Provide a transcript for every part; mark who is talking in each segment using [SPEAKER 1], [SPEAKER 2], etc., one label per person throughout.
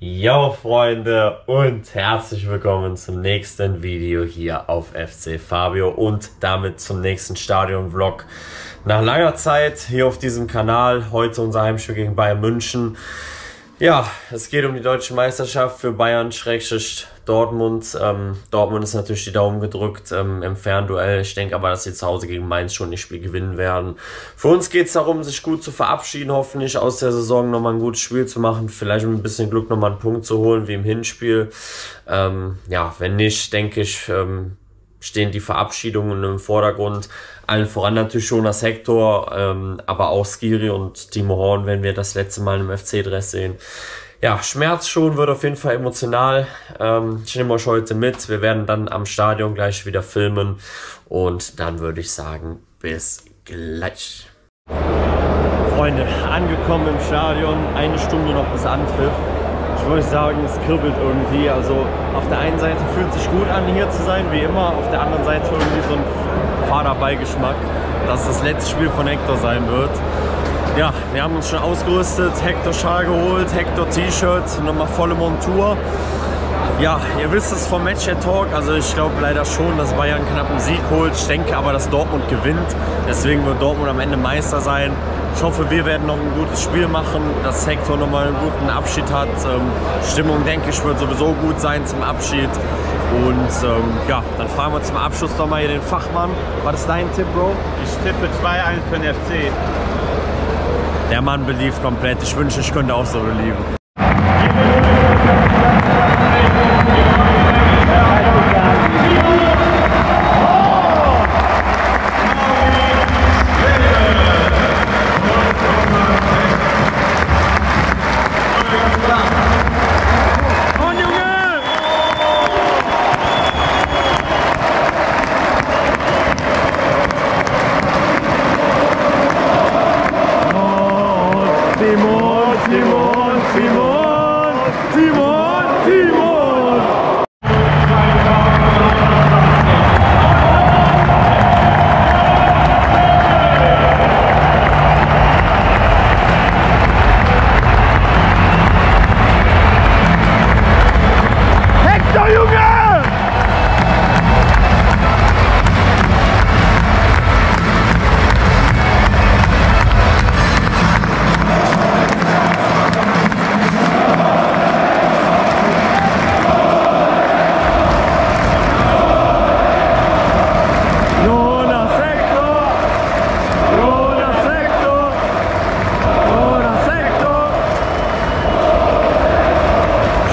[SPEAKER 1] Yo Freunde und herzlich willkommen zum nächsten Video hier auf FC Fabio und damit zum nächsten Stadion-Vlog. Nach langer Zeit hier auf diesem Kanal, heute unser Heimspiel gegen Bayern München. Ja, es geht um die deutsche Meisterschaft für Bayern Schrägstrich Dortmund. Ähm, Dortmund ist natürlich die Daumen gedrückt ähm, im Fernduell. Ich denke aber, dass sie zu Hause gegen Mainz schon das Spiel gewinnen werden. Für uns geht es darum, sich gut zu verabschieden, hoffentlich aus der Saison nochmal ein gutes Spiel zu machen, vielleicht mit ein bisschen Glück nochmal einen Punkt zu holen, wie im Hinspiel. Ähm, ja, wenn nicht, denke ich, ähm, stehen die Verabschiedungen im Vordergrund. Allen voran natürlich Jonas Hector, ähm, aber auch Skiri und Timo Horn, wenn wir das letzte Mal im FC-Dress sehen ja, Schmerz schon wird auf jeden Fall emotional. Ähm, ich nehme euch heute mit. Wir werden dann am Stadion gleich wieder filmen. Und dann würde ich sagen, bis gleich. Freunde, angekommen im Stadion, eine Stunde noch bis Anpfiff. Ich würde sagen, es kribbelt irgendwie. Also auf der einen Seite fühlt sich gut an, hier zu sein, wie immer. Auf der anderen Seite irgendwie so ein Fahrerbeigeschmack, dass das letzte Spiel von Hector sein wird. Ja, wir haben uns schon ausgerüstet, Hector Schal geholt, Hector T-Shirt, nochmal volle Montur. Ja, ihr wisst es vom Match Talk, also ich glaube leider schon, dass Bayern knapp einen Sieg holt. Ich denke aber, dass Dortmund gewinnt. Deswegen wird Dortmund am Ende Meister sein. Ich hoffe, wir werden noch ein gutes Spiel machen, dass Hector nochmal einen guten Abschied hat. Ähm, Stimmung, denke ich, wird sowieso gut sein zum Abschied. Und ähm, ja, dann fragen wir zum Abschluss nochmal hier den Fachmann. Was ist dein Tipp, Bro?
[SPEAKER 2] Ich tippe 2-1 für den FC.
[SPEAKER 1] Der Mann beliebt komplett. Ich wünsche, ich könnte auch so belieben.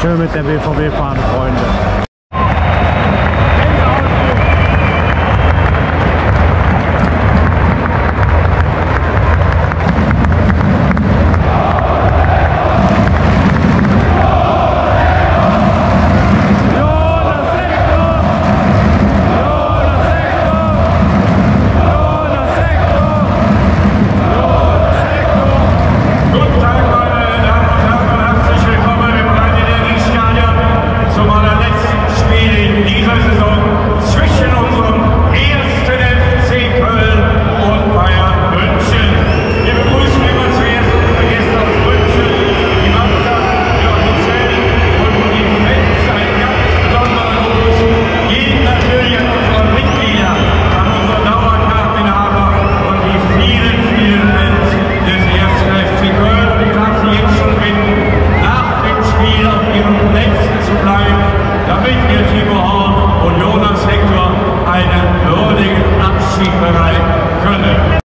[SPEAKER 1] Schön mit der BVB fahren, Freunde. damit wir Timo Horn und Jonas Hector einen würdigen Abschied bereiten können.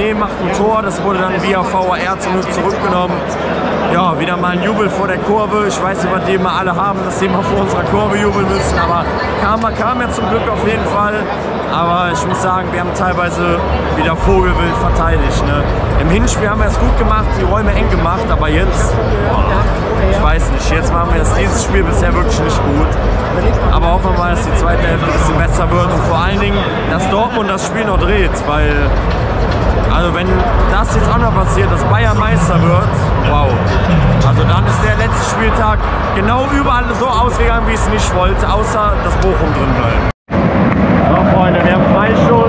[SPEAKER 1] Sané macht ein Tor, das wurde dann via VAR zurückgenommen. Ja, wieder mal ein Jubel vor der Kurve. Ich weiß nicht, was die immer alle haben, dass sie immer vor unserer Kurve jubeln müssen, aber kam, kam ja zum Glück auf jeden Fall. Aber ich muss sagen, wir haben teilweise wieder Vogelwild verteidigt. Ne? Im Hinspiel haben wir es gut gemacht, die Räume eng gemacht, aber jetzt, boah, ich weiß nicht, jetzt machen wir das dieses Spiel bisher wirklich nicht gut. Aber hoffen wir mal, dass die zweite Hälfte ein bisschen besser wird und vor allen Dingen, dass Dortmund das Spiel noch dreht, weil also wenn das jetzt auch noch passiert, dass Bayern Meister wird, wow. Also dann ist der letzte Spieltag genau überall so ausgegangen, wie ich es nicht wollte, außer dass Bochum drin bleibt. So Freunde, wir haben Freistoß.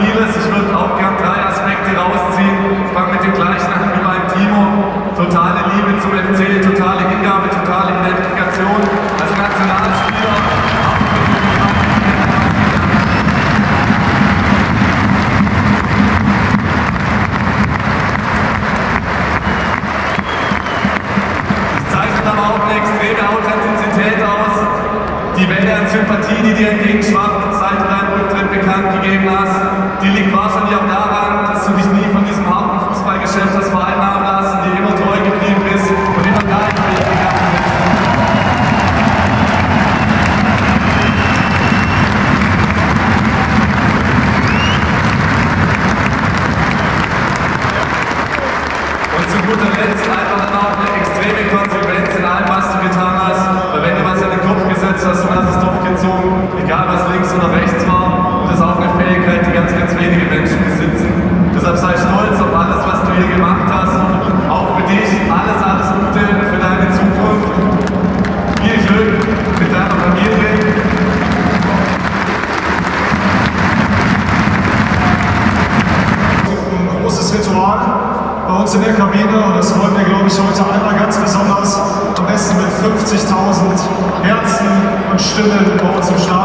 [SPEAKER 3] Minas hier
[SPEAKER 4] gemacht hast. Auch für dich alles, alles Gute für deine Zukunft. Viel Glück mit deiner Familie.
[SPEAKER 5] Ein großes Ritual bei uns in der Kabine und das wollen wir, glaube ich, heute einmal ganz besonders am besten mit 50.000 Herzen und Stimmen bei uns im Stadion.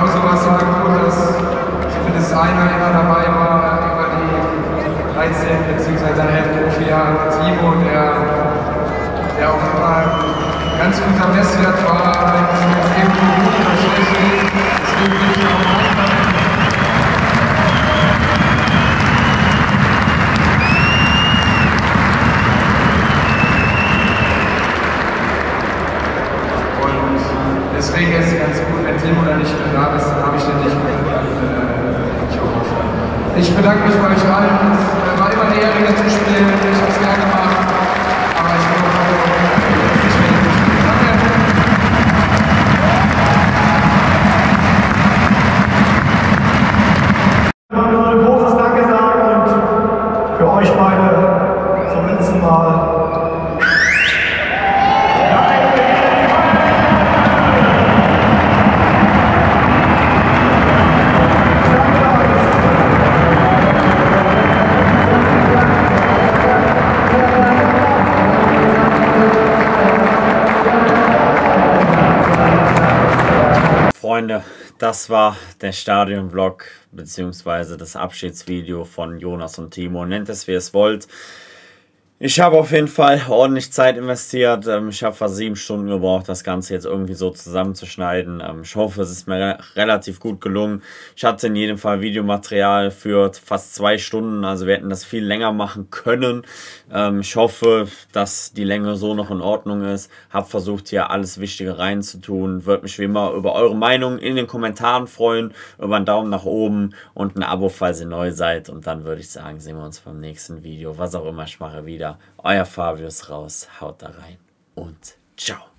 [SPEAKER 5] genauso war es in der
[SPEAKER 6] dass zumindest einer immer dabei war, über die 13 bzw. 11 Profi-Jahre Timo, der, der auch immer ein ganz guter Messwert war, wenn es eben gut oder schlecht geht. Deswegen bin ich auch manchmal ich bedanke mich bei euch allen. War immer eine Ehre, hier zu spielen.
[SPEAKER 1] Freunde, das war der Stadion-Vlog beziehungsweise das Abschiedsvideo von Jonas und Timo. Nennt es wie ihr es wollt. Ich habe auf jeden Fall ordentlich Zeit investiert. Ähm, Ich habe fast sieben Stunden gebraucht, das Ganze jetzt irgendwie so zusammenzuschneiden. Ähm, Ich hoffe, es ist mir re- relativ gut gelungen. Ich hatte in jedem Fall Videomaterial für fast zwei Stunden, also wir hätten das viel länger machen können. Ähm, Ich hoffe, dass die Länge so noch in Ordnung ist. Habe versucht, hier alles Wichtige reinzutun. Würde mich wie immer über eure Meinung in den Kommentaren freuen, über einen Daumen nach oben und ein Abo, falls ihr neu seid. Und dann würde ich sagen, sehen wir uns beim nächsten Video. Was auch immer ich mache, wieder. Euer Fabius raus, haut da rein. Und ciao.